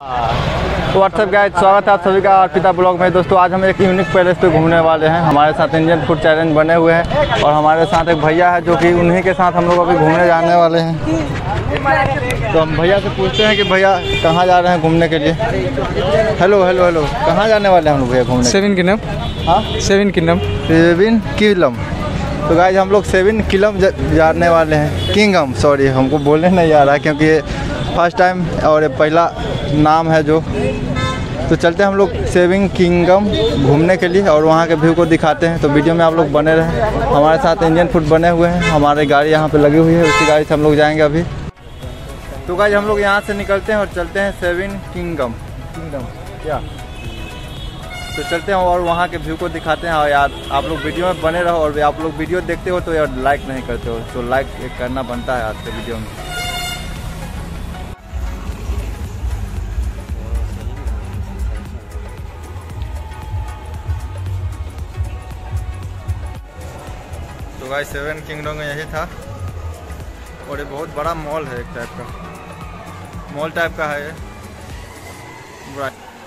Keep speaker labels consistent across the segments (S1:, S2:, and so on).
S1: WhatsApp guys स्वागत है आप सभी का अर्पिता ब्लॉग में। दोस्तों आज हम एक यूनिक पैलेस पे घूमने वाले हैं। हमारे साथ इंडियन फ़ूड चैलेंज बने हुए हैं और हमारे साथ एक भैया है जो कि उन्हीं के साथ हम लोग अभी घूमने जाने वाले हैं। तो हम भैया से पूछते हैं कि भैया कहाँ जा रहे हैं घूमने के लिए? हेलो हेलो हेलो कहाँ जाने वाले हैं हम लोग भैया घूमने?
S2: Seven kingdom.
S1: हाँ?
S2: Seven kingdom.
S1: सेविन किलम। तो गाइज़ हम लोग सेविन किलम जाने वाले हैं। किंगम सॉरी हमको बोलने नहीं आ रहा क्योंकि ये फ़र्स्ट टाइम और ये पहला नाम है जो। तो चलते हैं हम लोग सेविंग किंगडम घूमने के लिए और वहाँ के व्यू को दिखाते हैं। तो वीडियो में आप लोग बने रहें। हमारे साथ इंडियन फ़ूड बने हुए हैं। हमारी गाड़ी यहाँ पे लगी हुई है। उसी गाड़ी से हम लोग जाएँगे अभी। तो गाइज़ हम लोग यहाँ से निकलते हैं और चलते हैं सेविन किंगडम। किंगडम, क्या? तो चलते हैं और वहाँ के व्यू को दिखाते हैं। और यार, आप लोग वीडियो में बने रहो और आप लोग वीडियो देखते हो तो यार लाइक नहीं करते हो। तो लाइक करना बनता है आज के वीडियो में। भाई सेवन किंगडम में यही था। और ये बहुत बड़ा मॉल है एक टाइप का। मॉल टाइप का है ये।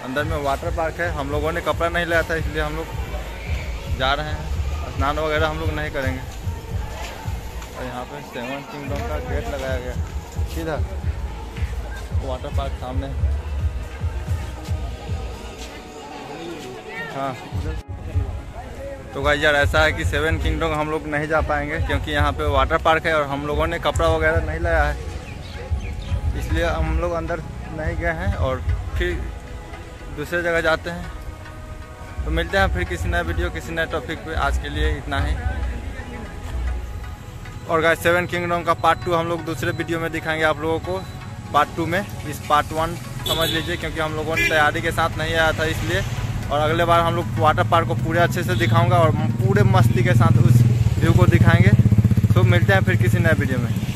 S1: अंदर में वाटर पार्क है। हम लोगों ने कपड़ा नहीं लाया था, इसलिए हम लोग जा रहे हैं। स्नान वगैरह हम लोग नहीं करेंगे। और यहाँ पे सेवन किंगडम का गेट लगाया गया। सीधा। वाटर पार्क सामने। हाँ। तो भाई यार, ऐसा है कि सेवन किंगडम हम लोग नहीं जा पाएँगे, क्योंकि यहाँ पे वाटर पार्क है और हम लोगों ने कपड़ा वगैरह नहीं लाया है। इसलिए हम लोग अंदर नहीं गए हैं और फिर दूसरे जगह जाते हैं। तो मिलते हैं फिर किसी नए वीडियो किसी नए टॉपिक पे। आज के लिए इतना ही। और गाइस सेवन किंगडम का पार्ट टू हम लोग दूसरे वीडियो में दिखाएँगे आप लोगों को। पार्ट टू में, इस पार्ट वन समझ लीजिए, क्योंकि हम लोगों ने तैयारी के साथ नहीं आया था, इसलिए और अगले बार हम लोग वाटर पार्क को पूरे अच्छे से दिखाऊँगा और पूरे मस्ती के साथ उस व्यू को दिखाएँगे। तो मिलते हैं फिर किसी नए वीडियो में।